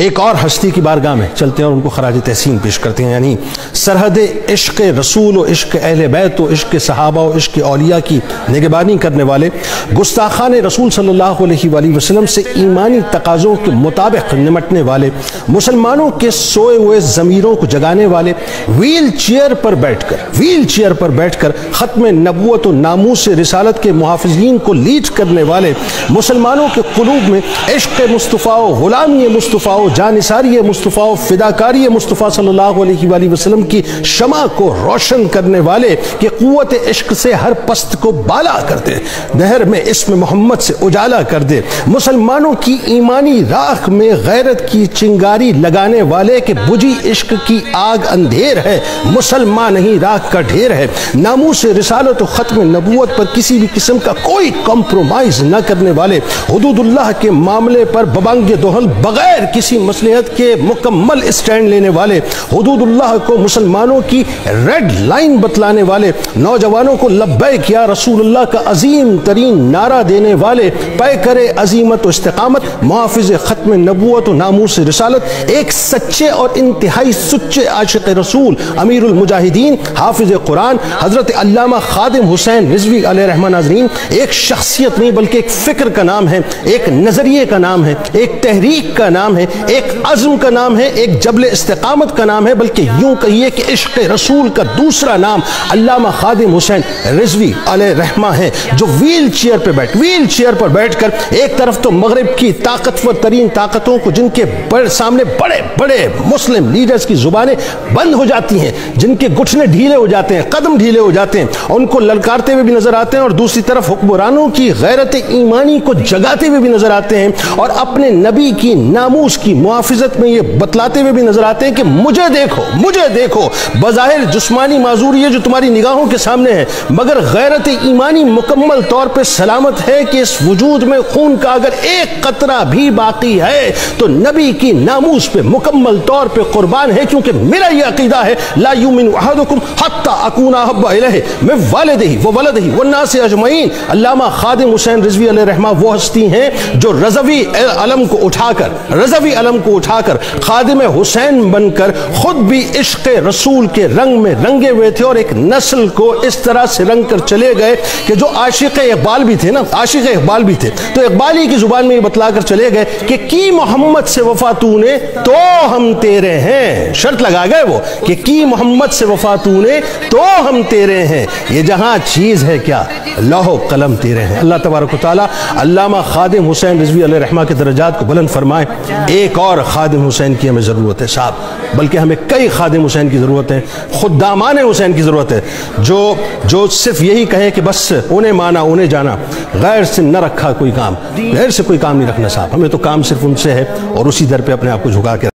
एक और हस्ती की बारगाह में चलते हैं और उनको खराज तहसीन पेश करते हैं, यानी सरहद इश्क रसूल व इश्क अहल बैत व इश्क सहाबा व इश्क अलिया की निगबानी करने वाले गुस्ताखान रसूल सल्लल्लाहु अलैहि से ईमानी तकाज़ों के मुताबिक निमटने वाले, मुसलमानों के सोए हुए ज़मीरों को जगाने वाले व्हील चेयर पर बैठ कर व्हील चेयर पर बैठ कर ख़त्म नबूत नामूस रिसालत के मुहाफ़िन को लीड करने वाले मुसलमानों के कलूब में इश्क मुस्तफ़ा ग़ुलामी मुस्तफ़ा जानिसारी मुस्तफ़ा फ़िदाकारी मुस्तफ़ा सल्लल्लाहु अलैहि वसल्लम की शमा को रोशन करने वाले कि क़ुत इश्क से हर पस्त को बाला कर दे, नहर में इसमें मोहम्मद से उजाला कर दे। मुसलमानों की ईमानी राख में गैरत की चिंगारी लगाने वाले कि बुझी इश्क की आग अंधेर है, मुसलमान ही राख का ढेर है। नामू से रिसालत ख़त्म नबूत पर किसी भी किस्म का कोई कॉम्प्रोमाइज़ न करने वाले, हदूदुल्लाह के मामले पर बबांग दोहल बगैर किसी मसलहत के मुकम्मल स्टैंड लेने वाले, हदूदुल्लाह को मुसलमानों की रेड लाइन बतलाने वाले, नौजवानों को लब्बैक या रसूलुल्लाह का अजीम तरीन नारा देने वाले पै करे अजीमत इस्तकामत मुहाफ़ ख़त्म नबूत नामूस रिसालत, एक सच्चे और इंतहाई सच्चे आशिक रसूल अमीरमुजाहिदीन हाफिज कुरान, हज़रत अल्लामा खादिम हुसैन रिजवी रहमान नाजरीन, एक शख्सियत नहीं बल्कि एक फ़िक्र का नाम है, एक नज़रिए का नाम है, एक तहरीक का नाम है एक अज़म का नाम है, एक जबल इस्तकामत का नाम है, बल्कि यूँ कहिए कि इश्क रसूल का दूसरा नाम अल्लामा खादिम हुसैन रिजवी रहमा है, जो व्हील चेयर पर बैठ, व्हील चेयर पर बैठ कर एक तरफ़ तो मगरब की ताकतवर तरीन ताकतों को जिनके बड़े सामने बड़े बड़े मुस्लिम लीडर्स की जुबानें बंद हो जाती हैं, जिनके घुटने ढीले हो जाते हैं, कदम ढीले हो जाते हैं, उनको ललकारते हुए भी नज़र आते हैं और दूसरी तरफ़ हुक्मरानों की गैरत ईमानी को जगाते हुए भी नज़र आते हैं और अपने नबी की नामूस की मुआफिजत में ये बतलाते हुए भी नज़र आते हैं कि मुझे देखो मुझे देखो। बज़ाहिर जिस्मानी माजूरी है जो तुम्हारी निगाहों के सामने है, मगर गैरत ईमानी मुकम्मल तौर पर सलामत है कि इस वजूद में खून का अगर एक कतरा भी बाकी है तो नबी की नामूस पे मुकम्मल तौर पे कुर्बान है, क्योंकि मेरा यह अकीदा है, ला यूमिन अहदुकुम अकूना मैं वालिद ही, व वलद ही वन्ना से अजमईन। अल्लामा खादिम हुसैन रिजवी रहमा, वो हस्ती हैं जो रजवी अलम को उठाकर, रजवी अलम को उठाकर खादिम हुसैन बनकर खुद भी इश्क रसूल के रंग में रंगे हुए थे और एक नस्ल को इस तरह से रंग कर चले गए कि जो आशिक इकबाल भी थे ना, आशिक इकबाल भी थे तो इकबाल ही की ज़ुबान में ये बतला कर चले गए कि की मोहम्मद से वफा तूने तो हम तेरे हैं। शर्त लगा गए वो कि की मोहम्मद से वफा तूने तो हम तेरे हैं। ये जहाँ चीज़ है क्या? लोहो कलम तेरे हैं। अल्लाह तबारक ताला खादिम हुसैन रिजवी रहमा के दर्जात को बुलंद फरमाए। एक और खादिम हुसैन की हमें ज़रूरत है, साहब। बल्कि हमें कई खादिम हुसैन की ज़रूरत है, खुद दामान हुसैन की ज़रूरत है, जो जो सिर्फ़ यही कहे कि बस उन्हें माना, उन्हें जाना, गैर से न रखा कोई काम। गैर से कोई काम नहीं रखना, साहब। हमें तो काम सिर्फ़ उनसे है और उसी दर पर अपने आप को झुका के